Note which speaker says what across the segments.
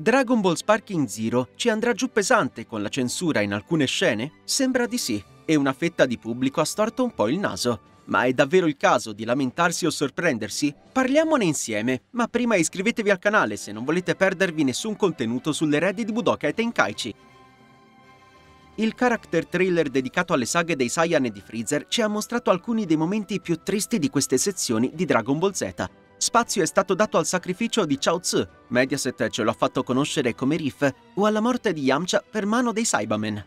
Speaker 1: Dragon Ball Sparking Zero ci andrà giù pesante con la censura in alcune scene? Sembra di sì, e una fetta di pubblico ha storto un po' il naso. Ma è davvero il caso di lamentarsi o sorprendersi? Parliamone insieme, ma prima iscrivetevi al canale se non volete perdervi nessun contenuto sulle redi di Budokai Tenkaichi. Il character trailer dedicato alle saghe dei Saiyan e di Freezer ci ha mostrato alcuni dei momenti più tristi di queste sezioni di Dragon Ball Z. Spazio è stato dato al sacrificio di Chao Tzu, Mediaset ce lo ha fatto conoscere come Riff, o alla morte di Yamcha per mano dei Saibamen.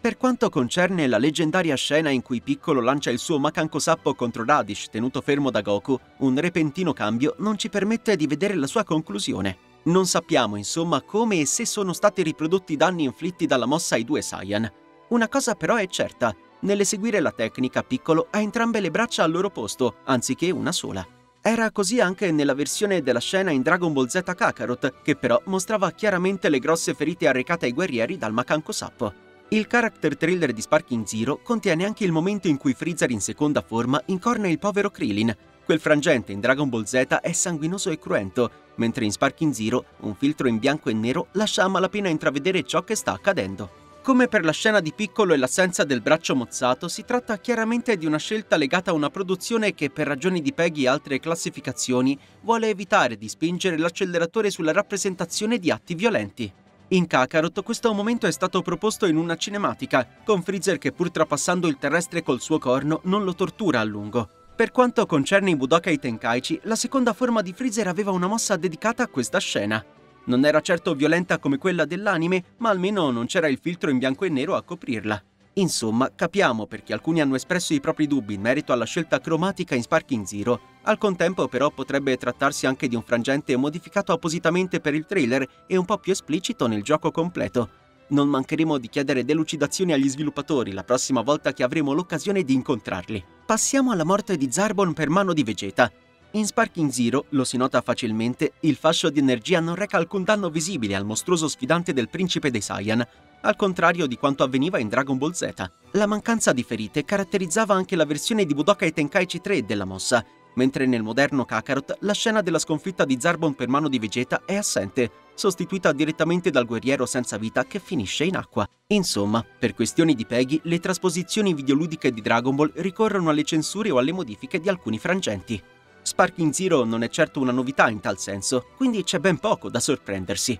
Speaker 1: Per quanto concerne la leggendaria scena in cui Piccolo lancia il suo Makanko Sappo contro Radish tenuto fermo da Goku, un repentino cambio non ci permette di vedere la sua conclusione. Non sappiamo insomma come e se sono stati riprodotti i danni inflitti dalla mossa ai due Saiyan. Una cosa però è certa, nell'eseguire la tecnica Piccolo ha entrambe le braccia al loro posto, anziché una sola. Era così anche nella versione della scena in Dragon Ball Z Kakarot, che però mostrava chiaramente le grosse ferite arrecate ai guerrieri dal Makanko Sappo. Il character thriller di Sparking Zero contiene anche il momento in cui Freezer in seconda forma incorna il povero Krillin. Quel frangente in Dragon Ball Z è sanguinoso e cruento, mentre in Sparking Zero un filtro in bianco e nero lascia a malapena intravedere ciò che sta accadendo. Come per la scena di Piccolo e l'assenza del braccio mozzato, si tratta chiaramente di una scelta legata a una produzione che, per ragioni di Peggy e altre classificazioni, vuole evitare di spingere l'acceleratore sulla rappresentazione di atti violenti. In Kakarot questo momento è stato proposto in una cinematica, con Freezer che pur trapassando il terrestre col suo corno non lo tortura a lungo. Per quanto concerne i Budokai Tenkaichi, la seconda forma di Freezer aveva una mossa dedicata a questa scena. Non era certo violenta come quella dell'anime, ma almeno non c'era il filtro in bianco e nero a coprirla. Insomma, capiamo perché alcuni hanno espresso i propri dubbi in merito alla scelta cromatica in Sparking Zero. Al contempo, però, potrebbe trattarsi anche di un frangente modificato appositamente per il trailer e un po' più esplicito nel gioco completo. Non mancheremo di chiedere delucidazioni agli sviluppatori la prossima volta che avremo l'occasione di incontrarli. Passiamo alla morte di Zarbon per mano di Vegeta. In Sparking Zero, lo si nota facilmente, il fascio di energia non reca alcun danno visibile al mostruoso sfidante del principe dei Saiyan, al contrario di quanto avveniva in Dragon Ball Z. La mancanza di ferite caratterizzava anche la versione di Budokai Tenkaichi 3 della mossa, mentre nel moderno Kakarot la scena della sconfitta di Zarbon per mano di Vegeta è assente, sostituita direttamente dal guerriero senza vita che finisce in acqua. Insomma, per questioni di Peggy, le trasposizioni videoludiche di Dragon Ball ricorrono alle censure o alle modifiche di alcuni frangenti. Sparking Zero non è certo una novità in tal senso, quindi c'è ben poco da sorprendersi.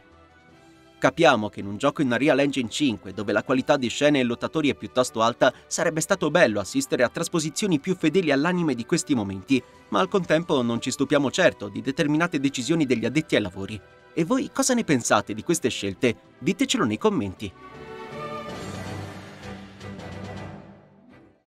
Speaker 1: Capiamo che in un gioco in Unreal Engine 5, dove la qualità di scene e lottatori è piuttosto alta, sarebbe stato bello assistere a trasposizioni più fedeli all'anime di questi momenti, ma al contempo non ci stupiamo certo di determinate decisioni degli addetti ai lavori. E voi cosa ne pensate di queste scelte? Ditecelo nei commenti.